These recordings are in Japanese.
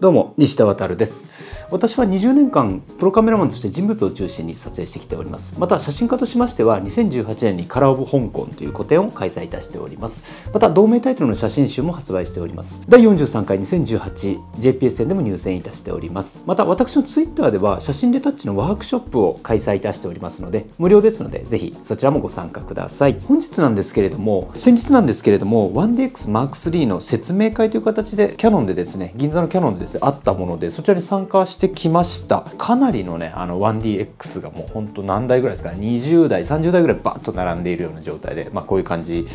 どうも西田渉です。私は20年間プロカメラマンとして人物を中心に撮影してきております。また写真家としましては2018年にカラーオブ香港という個展を開催いたしております。また同名タイトルの写真集も発売しております。第43回 2018JPS 展でも入選いたしております。また私のツイッターでは写真レタッチのワークショップを開催いたしておりますので無料ですのでぜひそちらもご参加ください。本日なんですけれども先日なんですけれども 1DX-M3 の説明会という形でキャノンでですね銀座のキャノンでですねあったものでそちらに参加してきました。かなりのねあの 1DX がもうほんと何台ぐらいですかね。20代30代ぐらいバッと並んでいるような状態でまあこういう感じ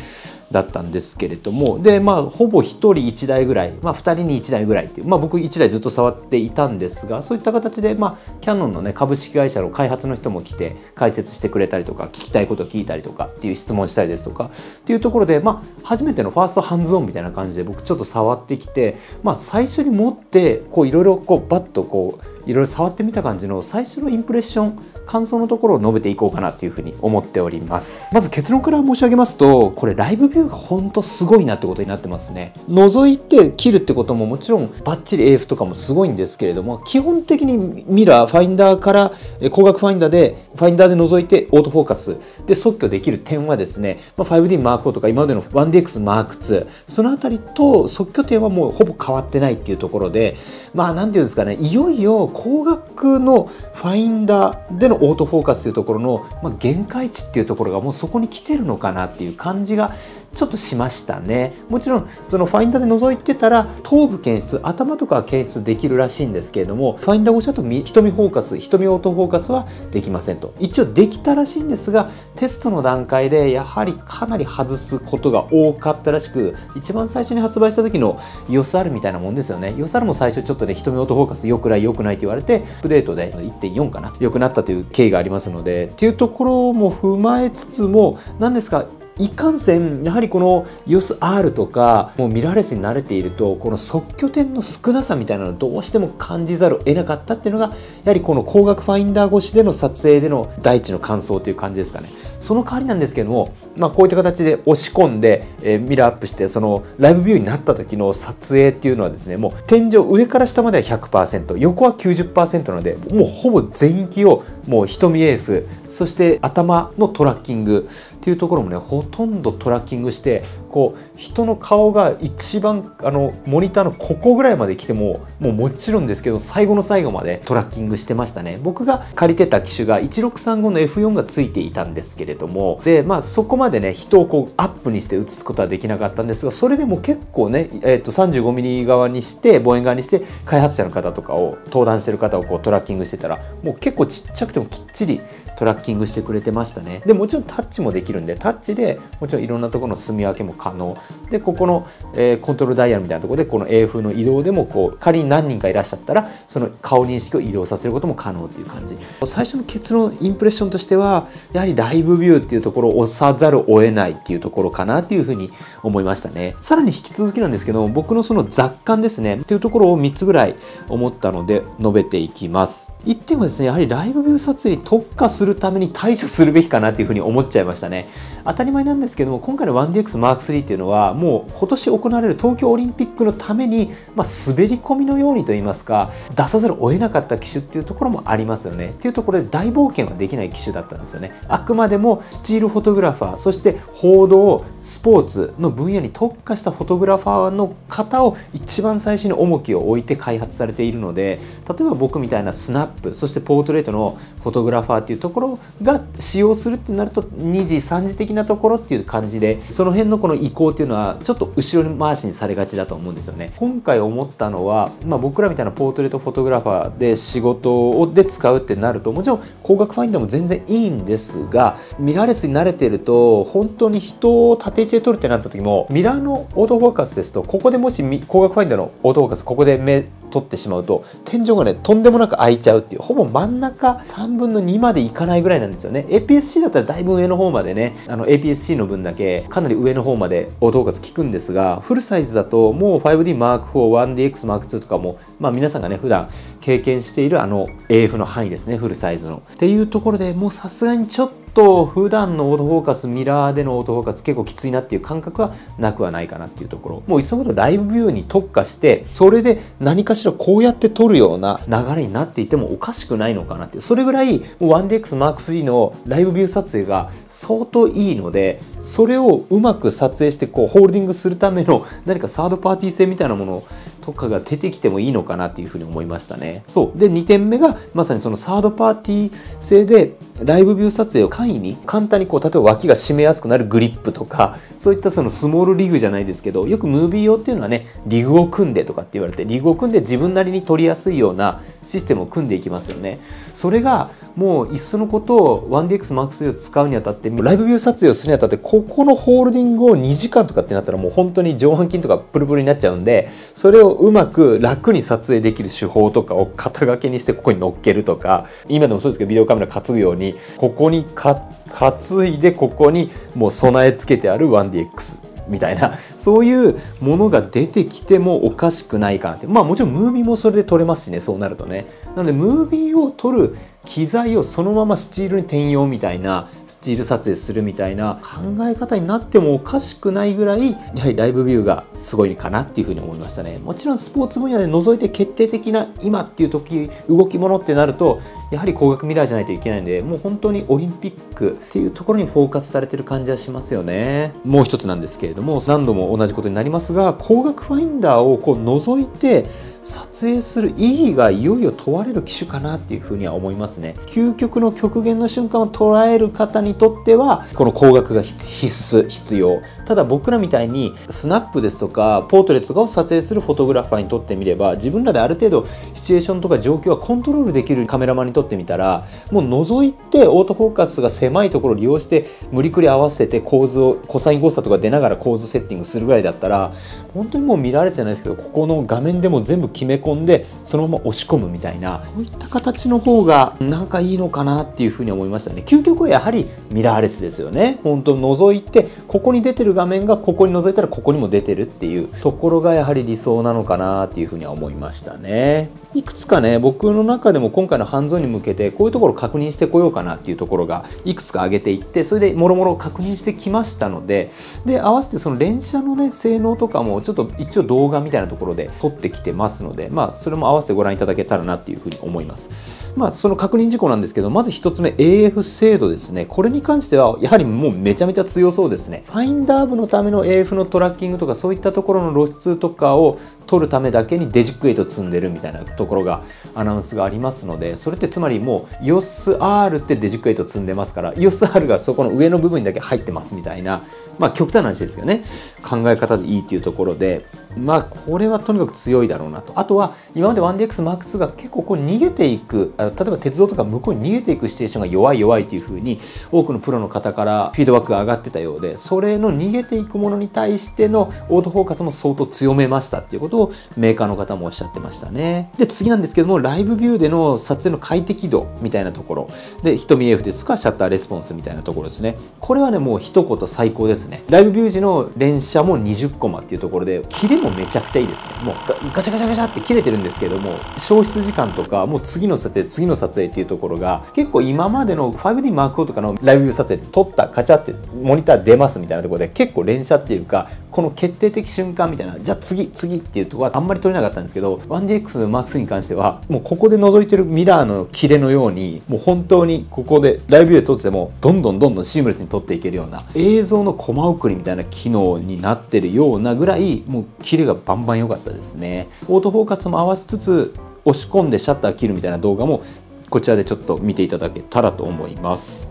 だったんですけれどもでまあほぼ1人1台ぐらい、まあ、2人に1台ぐらいっていう、まあ、僕1台ずっと触っていたんですがそういった形で、まあ、キヤノンのね株式会社の開発の人も来て解説してくれたりとか聞きたいこと聞いたりとかっていう質問したりですとかっていうところで、まあ、初めてのファーストハンズオンみたいな感じで僕ちょっと触ってきて、まあ、最初に持ってこういろいろバッとこういろいろ触ってみた感じの最初のインプレッション感想のところを述べていこうかなというふうに思っております。まず結論から申し上げますとこれライブビューがほんとすごいなってことになってますね。覗いて切るってことももちろんバッチリ AF とかもすごいんですけれども基本的にミラーファインダーから光学ファインダーでファインダーで覗いてオートフォーカスで測距できる点はですね、ま 5D M4 とか今までの 1DX M2 その辺りと測距点はもうほぼ変わってないっていうところでまあ何て言うんですかねいよいよ光学のファインダーでのオートフォーカスというところの、まあ、限界値っていうところがもうそこに来てるのかなっていう感じがちょっとしましたね。もちろんそのファインダーで覗いてたら頭部検出頭とか検出できるらしいんですけれどもファインダー越しだと瞳フォーカス瞳オートフォーカスはできませんと。一応できたらしいんですがテストの段階でやはりかなり外すことが多かったらしく一番最初に発売した時の EOSR みたいなもんですよね。EOSR も最初ちょっとね瞳オートフォーカス良くない良くないって言われてアップデートで1.4かな良くなったという経緯がありますのでっていうところも踏まえつつも何ですかいかんせんやはりこの EOSR とかもうミラーレスに慣れているとこの即拠点の少なさみたいなのをどうしても感じざるを得なかったっていうのがやはりこの光学ファインダー越しでの撮影での第一の感想という感じですかね。その代わりなんですけども、まあ、こういった形で押し込んで、えー、ミラーアップしてそのライブビューになった時の撮影っていうのはですねもう天井上から下までは100%横は90%なのでもうほぼ全域をもう瞳 AF そして頭のトラッキングっていうところもねほとんどトラッキングしてこう人の顔が一番あのモニターのここぐらいまで来てももうもちろんですけど最後の最後までトラッキングしてましたね。僕が借りてた機種が1635の F4 がついていたんですけれどもでまあそこまでね人をこうアップにして映すことはできなかったんですがそれでも結構ね、えー、と 35mm 側にして望遠側にして開発者の方とかを登壇してる方をこうトラッキングしてたらもう結構ちっちゃくてもきっちりトラッキングしてくれてましたね。でもちろんタッチもできるんでタッチでもちろんいろんなところの住み分けも可能。でここの、えー、コントロールダイヤルみたいなとこでこの A 風の移動でもこう仮に何人かいらっしゃったらその顔認識を移動させることも可能っていう感じ。最初の結論インプレッションとしてはやはりライブビューっていうところを押さざるを得ないっていうところかなっていうふうに思いましたね。さらに引き続きなんですけど僕のその雑感ですねっていうところを3つぐらい思ったので述べていきます。1点はですねやはりライブビュー撮影に特化するために対処するべきかなっていうふうに思っちゃいましたね。当たり前なんですけども今回の 1DXM3 っていうのはもう今年行われる東京オリンピックのために、まあ、滑り込みのようにといいますか出さざるを得なかった機種っていうところもありますよね。っていうところで大冒険はできない機種だったんですよね。あくまでもスチールフォトグラファーそして報道スポーツの分野に特化したフォトグラファーの方を一番最初に重きを置いて開発されているので例えば僕みたいなスナップそしてポートレートのフォトグラファーっていうところが使用するってなると2次3次的ななところっていう感じでその辺のこの移行っていうのはちょっと後ろに回しにされがちだと思うんですよね。今回思ったのは、まあ、僕らみたいなポートレートフォトグラファーで仕事をで使うってなるともちろん光学ファインダーも全然いいんですがミラーレスに慣れてると本当に人を縦位置で撮るってなった時もミラーのオートフォーカスですとここでもし光学ファインダーのオートフォーカスここで目取ってしまうと天井がねとんでもなく開いちゃうっていうほぼ真ん中3分の2までいかないぐらいなんですよね。APS-C だったらだいぶ上の方までねあの APS-C の分だけかなり上の方までオートフォーカス効くんですがフルサイズだともう 5D M41DX M2 とかもまあ皆さんがね普段経験しているあの AF の範囲ですねフルサイズの。っていうところでもうさすがにちょっとと普段のオートフォーカスミラーでのオートフォーカス結構きついなっていう感覚はなくはないかなっていうところ。もういっそのことライブビューに特化してそれで何かしらこうやって撮るような流れになっていてもおかしくないのかなってそれぐらい 1DXM3 のライブビュー撮影が相当いいのでそれをうまく撮影してこうホールディングするための何かサードパーティー性みたいなものをとかが出てきてもいいのかなっていうふうに思いましたね。そうで2点目がまさにそのサードパーティー性でライブビュー撮影を簡易に簡単にこう例えば脇が締めやすくなるグリップとかそういったそのスモールリグじゃないですけどよくムービー用っていうのはねリグを組んでとかって言われてリグを組んで自分なりに撮りやすいようなシステムを組んでいきますよね。それがもういっそのことを 1DXM3 を使うにあたってライブビュー撮影をするにあたってここのホールディングを2時間とかってなったらもう本当に上半筋とかプルプルになっちゃうんでそれをうまく楽に撮影できる手法とかを肩書きにしてここに乗っけるとか今でもそうですけどビデオカメラ担ぐようにここに担いでここにもう備え付けてある 1DX みたいなそういうものが出てきてもおかしくないかなって。まあもちろんムービーもそれで撮れますしねそうなるとね。なのでムービーを撮る機材をそのままスチールに転用みたいなスチール撮影するみたいな考え方になってもおかしくないぐらいやはりライブビューがすごいかなっていうふうに思いましたね。もちろんスポーツ分野で除いて決定的な今っていう時動きものってなるとやはり光学ミラーじゃないといけないんでもう本当にオリンピックっていうところにフォーカスされてる感じはしますよね。もう一つなんですけれども何度も同じことになりますが光学ファインダーをこう覗いて撮影する意義がいよいよ問われる機種かなっていうふうには思いますね。究極の極限の瞬間を捉える方にとってはこの光学が必須必要。ただ僕らみたいにスナップですとかポートレートとかを撮影するフォトグラファーにとってみれば自分らである程度シチュエーションとか状況はコントロールできるカメラマンにとってみたらもう覗いてオートフォーカスが狭いところを利用して無理くり合わせて構図をコサイン誤差とか出ながら構図セッティングするぐらいだったら本当にもう見られじゃないですけどここの画面でも全部決め込んでそのまま押し込むみたいなこういった形の方がなんかいいのかなっていうふうに思いましたね。究極はやはりミラーレスですよね。本当覗いてここに出てる画面がここに覗いたらここにも出てるっていうところがやはり理想なのかなっていうふうには思いましたね。いくつかね僕の中でも今回のハンズオンに向けてこういうところを確認してこようかなっていうところがいくつか挙げていってそれでもろもろ確認してきましたのでで合わせてその連写のね性能とかもちょっと一応動画みたいなところで撮ってきてますのでまあそれも合わせてご覧いただけたらなっていうふうに思います。まあその確認事項なんですけどまず1つ目 AF 精度ですね。これに関してはやはりもうめちゃめちゃ強そうですね。ファインダー部のための AF のトラッキングとかそういったところの露出とかを取るためだけにデジック8積んでるみたいなところがアナウンスがありますのでそれってつまりもう EOSR ってデジック8積んでますから EOSR がそこの上の部分にだけ入ってますみたいなまあ極端な話ですけどね。考え方でいいっていうところでまあこれはとにかく強いだろうなと。あとは今まで 1DXM2 が結構こう逃げていく例えば鉄道とか向こうに逃げていくシチュエーションが弱い弱いっていうふうに多くのプロの方からフィードバックが上がってたようでそれの逃げていくものに対してのオートフォーカスも相当強めましたっていうことをメーカーの方もおっしゃってましたね。で次なんですけどもライブビューでの撮影の快適度みたいなところ。で瞳 F ですとかシャッターレスポンスみたいなところですね。これはねもう一言最高ですね。ライブビュー時の連写も20コマっていうところでキレももめちゃくちゃいいですね。もうガチャガチャガチャって切れてるんですけども消失時間とかもう次の撮影次の撮影っていうところが結構今までの 5D マーク4とかのライブビュー撮影撮ったカチャってモニター出ますみたいなところで結構連写っていうかこの決定的瞬間みたいなじゃあ次次っていうとこはあんまり撮れなかったんですけど 1DX マーク3に関してはもうここで覗いてるミラーの切れのようにもう本当にここでライブビューで撮っててもどんどんどんどんシームレスに撮っていけるような映像のコマ送りみたいな機能になってるようなぐらいもうキレがバンバン良かったですね。オートフォーカスも合わせつつ押し込んでシャッター切るみたいな動画もこちらでちょっと見ていただけたらと思います。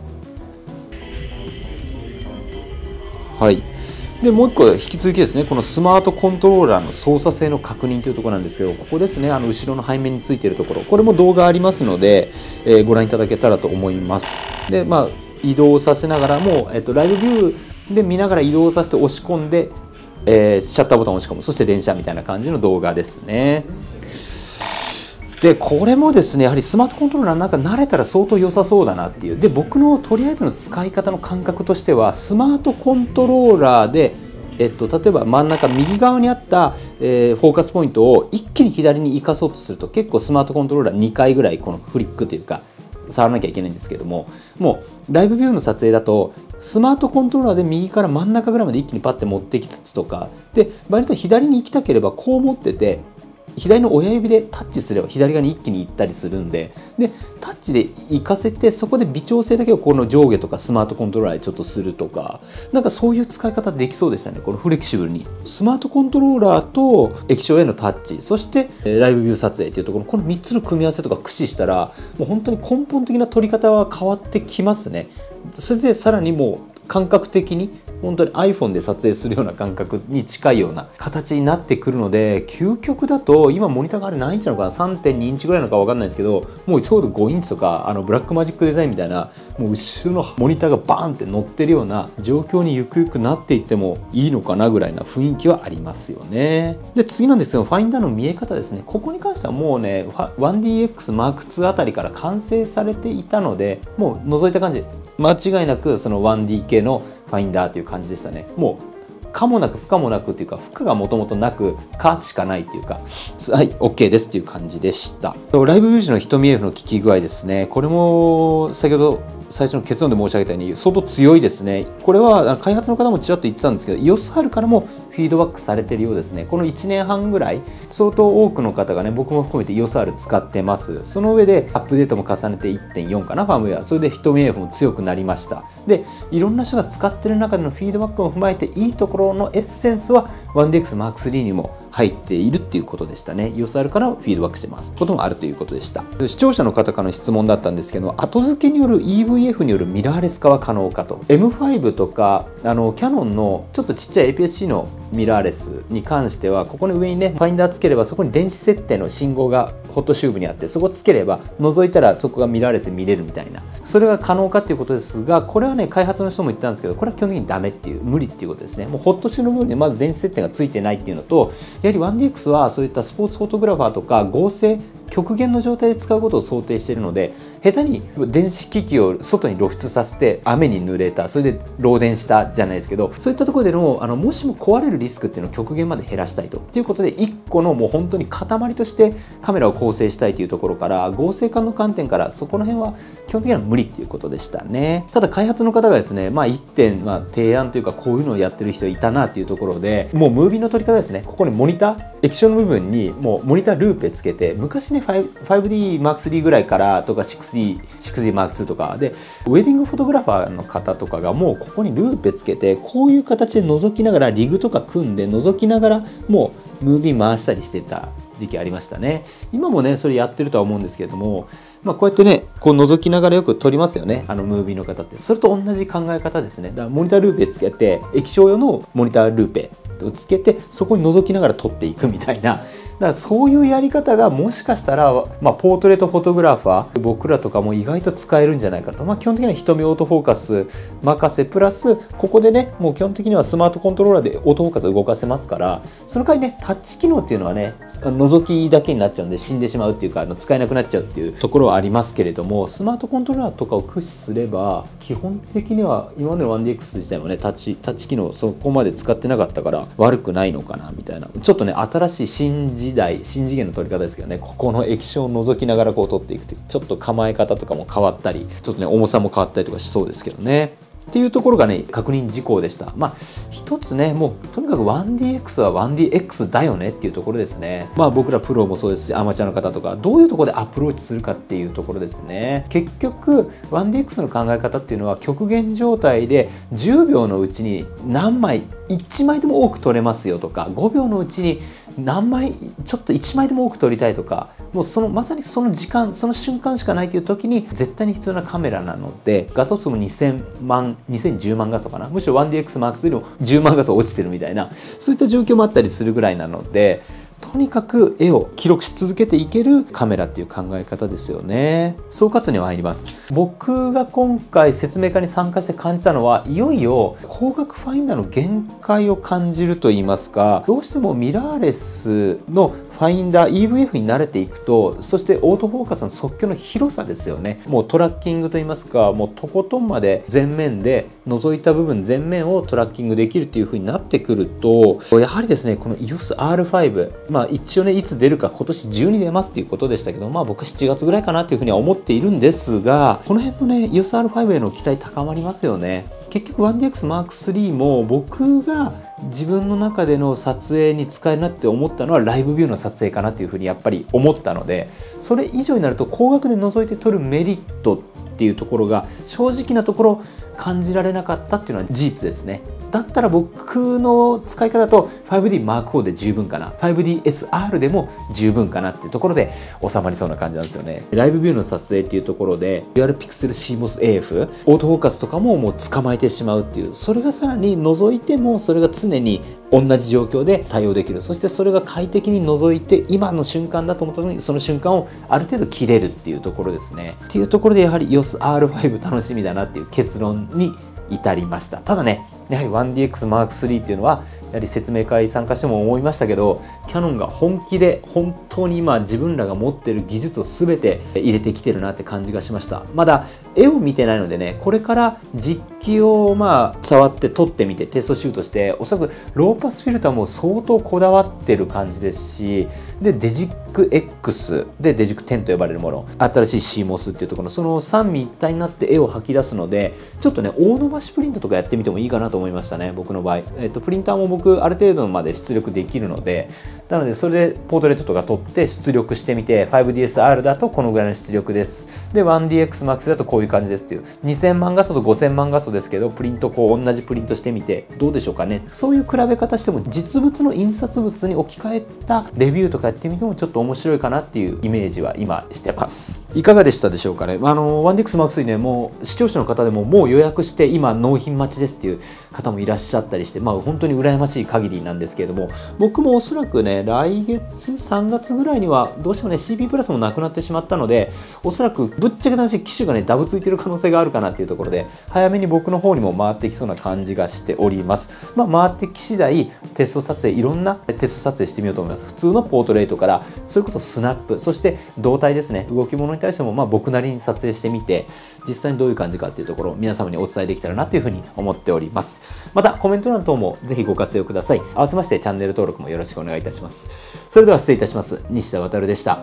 はい。でもう一個引き続きですねこのスマートコントローラーの操作性の確認というところなんですけどここですねあの後ろの背面についているところ。これも動画ありますので、えー、ご覧いただけたらと思います。でまあ移動させながらも、えっと、ライブビューで見ながら移動させて押し込んで、えー、シャッターボタンを押し込む。そして連写みたいな感じの動画ですね。でこれもですねやはりスマートコントローラーなんか慣れたら相当良さそうだなっていう。で僕のとりあえずの使い方の感覚としてはスマートコントローラーでえっと、例えば真ん中右側にあった、えー、フォーカスポイントを一気に左に生かそうとすると結構スマートコントローラー2回ぐらいこのフリックというか触らなきゃいけないんですけどももうライブビューの撮影だとスマートコントローラーで右から真ん中ぐらいまで一気にパッて持ってきつつとかで場合によっては左に行きたければこう持ってて左の親指でタッチすれば左側に一気に行ったりするんででタッチで行かせてそこで微調整だけをこの上下とかスマートコントローラーでちょっとするとかなんかそういう使い方できそうでしたね。このフレキシブルに。スマートコントローラーと液晶へのタッチ。そしてライブビュー撮影っていうところ。この3つの組み合わせとか駆使したらもう本当に根本的な撮り方は変わってきますね。それでさらにもう感覚的に本当に iPhone で撮影するような感覚に近いような形になってくるので究極だと今モニターがあれ何インチなのかな？3.2インチぐらいなのか分かんないですけどもうちょうど5インチとかあのブラックマジックデザインみたいなもう後ろのモニターがバーンって乗ってるような状況にゆくゆくなっていってもいいのかなぐらいな雰囲気はありますよね。で次なんですけどファインダーの見え方ですね。ここに関してはもうね 1DXM2 あたりから完成されていたのでもう覗いた感じ。間違いなくその 1D 系のファインダーという感じでしたね。もう可もなく不可もなくっていうか負荷がもともとなく可しかないっていうかはい OK ですっていう感じでした。ライブビュージの瞳 F の効き具合ですね。これも先ほど最初の結論で申し上げたように相当強いですね。これは開発の方もちらっと言ってたんですけど EOSR からもフィードバックされてるようですね。この1年半ぐらい相当多くの方がね僕も含めて EOSR 使ってます。その上でアップデートも重ねて1.4かなファームウェア。それで瞳 F も強くなりました。でいろんな人が使ってる中でのフィードバックを踏まえていいところのエッセンスは 1DXM3 にも入っているっていうことでしたね。EOSR からフィードバックしてます。こともあるということでした。視聴者の方からの質問だったんですけど後付けによる EVF によるミラーレス化は可能かと。M5 とかあのキヤノンのちょっとちっちゃい APS-C のミラーレスに関してはここの上にねファインダーつければそこに電子設定の信号がホットシューブにあってそこつければ覗いたらそこがミラーレスで見れるみたいな。それが可能かっていうことですがこれはね開発の人も言ったんですけどこれは基本的にダメっていう無理っていうことですね。もうホットシューの部分でまず電子設定がついてないっていうのとやはり 1DX はそういったスポーツフォトグラファーとか合成極限の状態で使うことを想定しているので下手に電子機器を外に露出させて雨に濡れたそれで漏電したじゃないですけどそういったところでのあのもしも壊れるリスクっていうのを極限まで減らしたいと。ということで1個のもう本当に塊としてカメラを構成したいというところから合成化の観点からそこの辺は基本的には無理っていうことでしたね。ただ開発の方がですねまあ1点、まあ、提案というかこういうのをやってる人いたなっていうところでもうムービーの撮り方ですね。ここにモニター液晶の部分にもうモニタールーペつけて昔ね 5DMark3 ぐらいからとか 6D、6DMark2 とか。でウェディングフォトグラファーの方とかがもうここにルーペつけてこういう形で覗きながらリグとか組んで覗きながらもうムービー回したりしてた時期ありましたね。今もねそれやってるとは思うんですけれどもまあ、こうやってねこう覗きながらよく撮りますよねあのムービーの方って。それと同じ考え方ですね。だからモニタールーペつけて液晶用のモニタールーペをつけてそこに覗きながら撮っていくみたいなだからそういうやり方がもしかしたら、まあ、ポートレートフォトグラファー僕らとかも意外と使えるんじゃないかと、まあ、基本的には瞳オートフォーカス任せプラスここでねもう基本的にはスマートコントローラーでオートフォーカス動かせますからその代わりねタッチ機能っていうのはね覗きだけになっちゃうんで死んでしまうっていうかあの使えなくなっちゃうっていうところはありますけれどもスマートコントローラーとかを駆使すれば基本的には今までの 1DX 自体もねタッチタッチ機能そこまで使ってなかったから悪くないのかなみたいな。ちょっとね新しい新時代新次元の撮り方ですけどねここの液晶を覗きながらこう取っていくというちょっと構え方とかも変わったりちょっとね重さも変わったりとかしそうですけどね。っていうところがね確認事項でした。まあ一つねもうとにかく 1DX は 1DX だよねっていうところですね。まあ僕らプロもそうですしアマチュアの方とかどういうところでアプローチするかっていうところですね。結局 1DX の考え方っていうのは極限状態で10秒のうちに何枚1枚でも多く撮れますよとか5秒のうちに何枚ちょっと1枚でも多く撮りたいとかもうそのまさにその時間その瞬間しかないという時に絶対に必要なカメラなので画素数も2000万2010万画素かな？むしろ 1DXM2 よりも10万画素落ちてるみたいなそういった状況もあったりするぐらいなのでとにかく絵を記録し続けていけるカメラっていう考え方ですよね。総括に入ります。僕が今回説明会に参加して感じたのはいよいよ光学ファインダーの限界を感じると言いますかどうしてもミラーレスのファインダー EVF に慣れていくとそしてオートフォーカスの即興の広さですよね。もうトラッキングといいますかもうとことんまで前面で除いた部分全面をトラッキングできるっていう風になってくるとやはりですねこの EOSR5 まあ一応ねいつ出るか今年中に出ますっていうことでしたけどまあ僕は7月ぐらいかなっていう風には思っているんですがこの辺のね EOSR5 への期待高まりますよね。結局 1DXM3 も僕が自分の中での撮影に使えるなって思ったのはライブビューの撮影かなっていうふうにやっぱり思ったのでそれ以上になると高額で覗いて撮るメリットっていうところが正直なところ感じられなかったっていうのは事実ですね。だったら僕の使い方だと 5D Mark4 で十分かな。5DSR でも十分かなっていうところで収まりそうな感じなんですよね。ライブビューの撮影っていうところで Dual Pixel CMOS AF オートフォーカスとかももう捕まえてしまうっていうそれがさらに覗いてもそれが常に同じ状況で対応できる。そしてそれが快適に覗いて今の瞬間だと思った時にその瞬間をある程度切れるっていうところですね。っていうところでやはり EOSR5 楽しみだなっていう結論に至りました。ただねやはり 1DXM3 っていうのはやはり説明会参加しても思いましたけどキャノンが本気で本当に今自分らが持ってる技術を全て入れてきてるなって感じがしました。まだ絵を見てないのでねこれから実機をまあ触って撮ってみてテストシュートしておそらくローパスフィルターも相当こだわってる感じですしでデジック X でデジック10と呼ばれるもの新しい CMOS っていうところその三位一体になって絵を吐き出すのでちょっとね大伸ばしプリントとかやってみてもいいかなとと思いましたね僕の場合、えっと、プリンターも僕ある程度まで出力できるのでなのでそれでポートレートとか撮って出力してみて 5DSR だとこのぐらいの出力です。で 1DXMAX だとこういう感じですっていう。2000万画素と5000万画素ですけどプリントこう同じプリントしてみてどうでしょうかね。そういう比べ方しても実物の印刷物に置き換えたレビューとかやってみてもちょっと面白いかなっていうイメージは今してます。いかがでしたでしょうかね。あの 1DXMAX ねもう視聴者の方でももう予約して今納品待ちですっていう方もいらっしゃったりしてまあ本当に羨ましい限りなんですけれども僕もおそらくね来月3月ぐらいにはどうしてもね CP プラスもなくなってしまったのでおそらくぶっちゃけな話機種がねダブついてる可能性があるかなっていうところで早めに僕の方にも回ってきそうな感じがしております。まあ、回ってき次第テスト撮影いろんなテスト撮影してみようと思います。普通のポートレートからそれこそスナップそして動体ですね。動き物に対してもまあ僕なりに撮影してみて実際にどういう感じかっていうところを皆様にお伝えできたらなというふうに思っております。またコメント欄等もぜひご活用ください。合わせましてチャンネル登録もよろしくお願いいたします。それでは失礼いたします。西田渉でした。